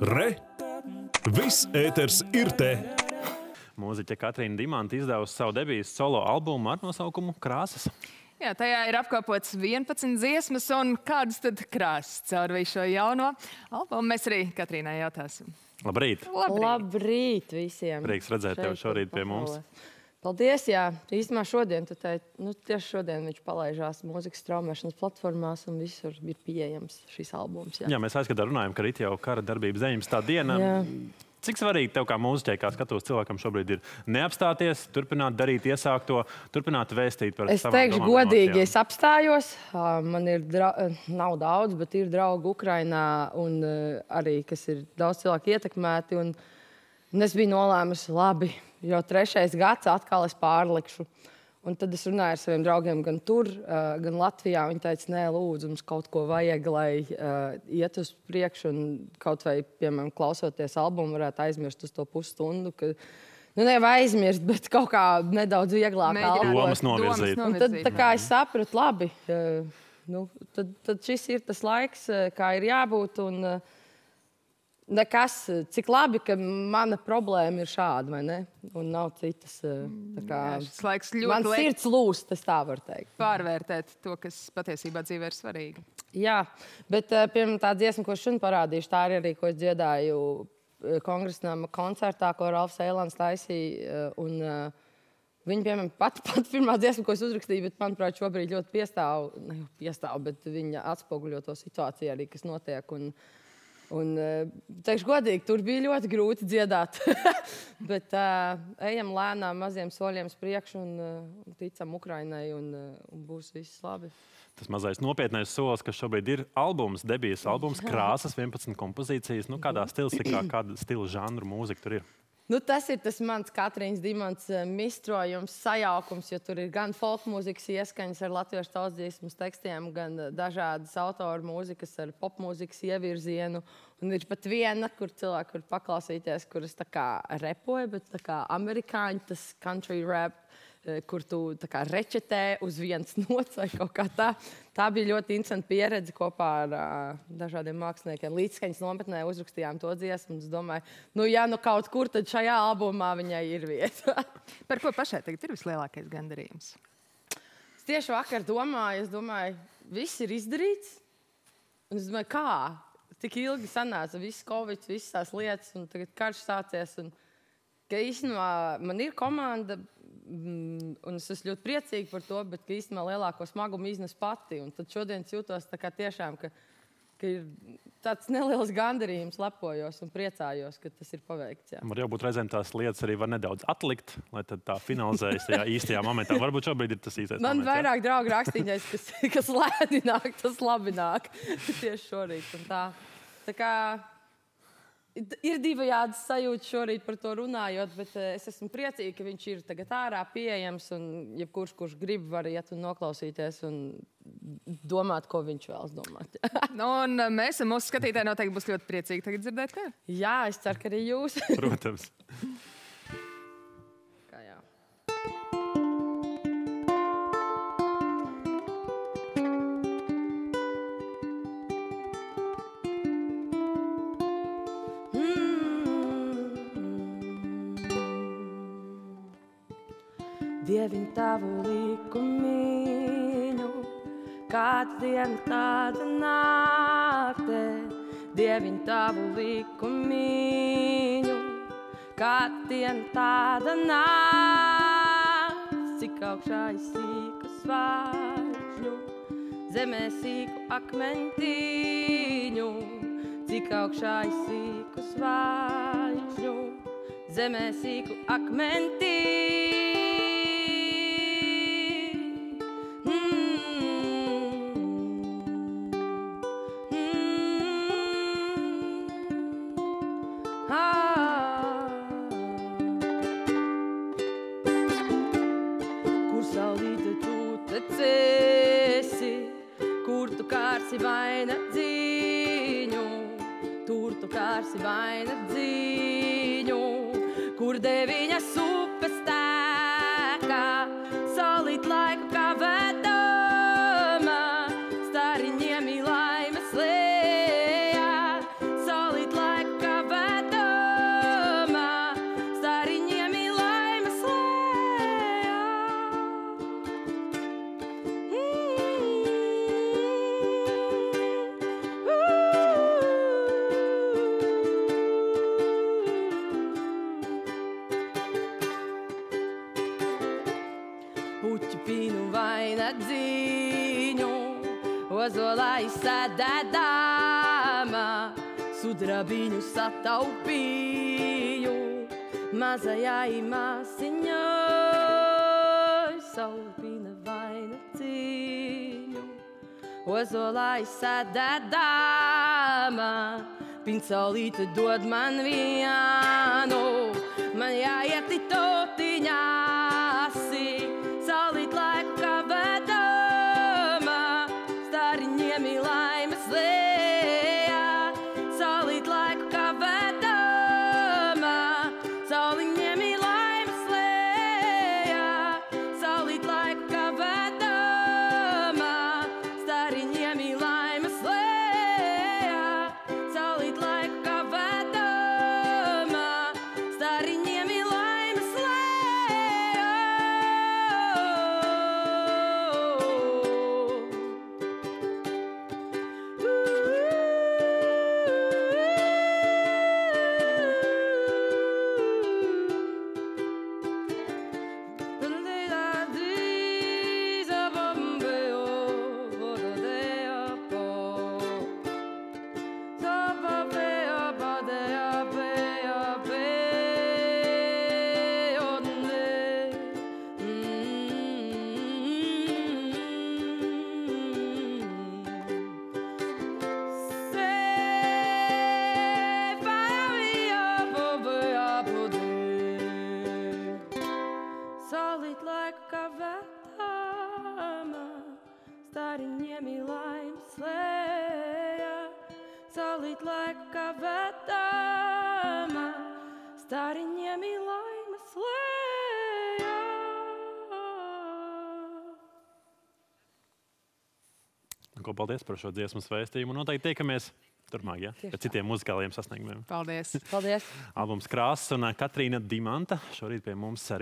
Re! Viss ēters ir te! Mūziķa Katrīna Dimanta izdevusi savu debijas solo albumu ar nosaukumu Krāsas. Jā, tajā ir apkopots 11 dziesmas, un kādas tad krāsas caur visu šo jauno albumu mēs arī Katrīnai jautāsim. Labrīt! Labrīt! Labrīt visiem! Prieks redzēt tevi šorīt pie mums. Paldies, jā. Īstenībā šodien, teici, nu tieši šodien viņš palaižās mūzikas straumēšanas platformās un visur ir pieejams šis albums. Jā, Jā, mēs aizkatā runājam, ka rīt jau kara darbības 19. diena. Jā. Cik svarīgi tev kā mūziķai, kā skatos cilvēkam šobrīd ir neapstāties, turpināt darīt iesākto, turpināt vēstīt par Es savām teikšu, domām, godīgi, emocijām? es apstājos. Man ir nav daudz, bet ir draugi Ukrajinā, un arī kas ir daudz cilvēku ietekmēti. Un... un es biju nolēmusi, labi, jau trešais gads atkal es pārlikšu. Un tad es runāju ar saviem draugiem gan tur, ā, gan Latvijā. Viņi teica, nē, lūdzu, mums kaut ko vajag, lai uh, iet uz priekšu un kaut vai, piemēram, klausoties albumu, varētu aizmirst uz to pusstundu. Ka, nu, nevar aizmirst, bet kaut kā nedaudz vieglāk. Domas novirzīt. Un tad, tā kā es sapratu, labi, eh, nu, tad, tad šis ir tas laiks, eh, kā ir jābūt. Un, eh, nekas, cik labi, ka mana problēma ir šāda, vai ne? Un nav citas. eh, Kā, Jā, šis laiks ļoti man liek sirds lūst, es tā varu teikt. pārvērtēt to, kas patiesībā dzīvē ir svarīgi. Jā, bet eh, piemēram tā dziesma, ko šodien parādīšu, tā ir arī, ko es dziedāju eh, kongresnām koncertā, ko Ralfs Eilants taisīja. un, Viņa, piemēram, pati pat pirmā dziesma, ko es uzrakstīju, bet, manuprāt, šobrīd ļoti piestāv, ne jau piestāv, bet viņa atspoguļo to situāciju arī, kas notiek. Un, un eh, teikšu godīgi, tur bija ļoti grūti dziedāt. bet uh, ejam lēnām, maziem soļiem uz priekšu un uh, ticam Ukrainai un, uh, un būs viss labi. Tas mazais nopietnais solis, kas šobrīd ir albums, debijas albums, krāsas, 11 kompozīcijas. Nu, kādā stilā, kāda stila žanra mūzika tur ir? Nu, tas ir tas mans Katrīnas Dimants eh, mistrojums, sajaukums, jo tur ir gan folk mūzikas ieskaņas ar latviešu tautsdziesmas tekstiem, gan eh, dažādas autoru mūzikas ar popmūzikas ievirzienu. Un ir pat viena, kur cilvēki var paklausīties, kuras tā kā repoja, bet tā kā amerikāņu tas country rap, kur tu kā rečetē uz vienas nots vai kaut kā tā. Tā bija ļoti interesanta pieredze kopā ar uh, dažādiem māksliniekiem. Līdzskaņas nometnē uzrakstījām to dziesmu. Es domāju, nu, ja nu kaut kur, tad šajā albumā viņai ir vieta. Par ko pašai tagad ir vislielākais gandarījums? es tieši vakar domāju, es domāju, viss ir izdarīts. Un es domāju, kā? Tik ilgi sanāca, viss covid, visas tās lietas, un tagad karš sācies. Un, ka īstenībā man ir komanda, un es esmu ļoti priecīga par to, bet īstenībā lielāko smagumu iznes pati. Un tad šodien jūtos tā kā tiešām, ka, ka ir tāds neliels gandarījums, lepojos un priecājos, ka tas ir paveikts. Jā. Var jau būt reizēm tās lietas arī var nedaudz atlikt, lai tad tā finalizējas tajā īstajā momentā. Varbūt šobrīd ir tas īstais. Man moments, jā? vairāk draugu rakstīņais, kas, kas lēni nāk, tas labi nāk. Tieši šorīt. un Tā. tā kā ir divējādi sajūta šorīt par to runājot, bet eh, es esmu priecīga, ka viņš ir tagad ārā pieejams. Un jebkurš, kurš grib, var iet un noklausīties un domāt, ko viņš vēlas domāt. Nu, un uh, mēs, un mūsu skatītāji, noteikti būs ļoti priecīgi tagad dzirdēt, ka Jā, es ceru, ka arī jūs. Protams. Dieviņ tavu likumiņu, kāda diena tāda naktē. Dieviņ tavu likumiņu, kāda diena tāda nakts. Cik augšā ir sīku svāršņu, zemē sīku akmentiņu. Cik augšā ir sīku svāršņu, zemē sīku akmentiņu. Kur saulīte tu tecēsi, kur tu kārsi vaina dzīņu, tur tu kārsi vaina dzīņu, kur deviņas upes dziņu, ozolā izsēdēdama, sudrabiņu sataupīju, mazajā māsiņā, saupina vaina cīņu, ozolā izsēdēdama, pincaulīte dod man vienu, man jāiet totiņāsi, stariņiem ir ir laimes lējā. Salīt laiku kā vētāma, stariņiem ir laimes lējā. Ko paldies par šo dziesmu svēstījumu. Noteikti tiekamies turpmāk, ja? Tieši ar citiem muzikāliem sasniegumiem. Paldies! Paldies! Albums Krāsas un Katrīna Dimanta šorīt pie mums arī.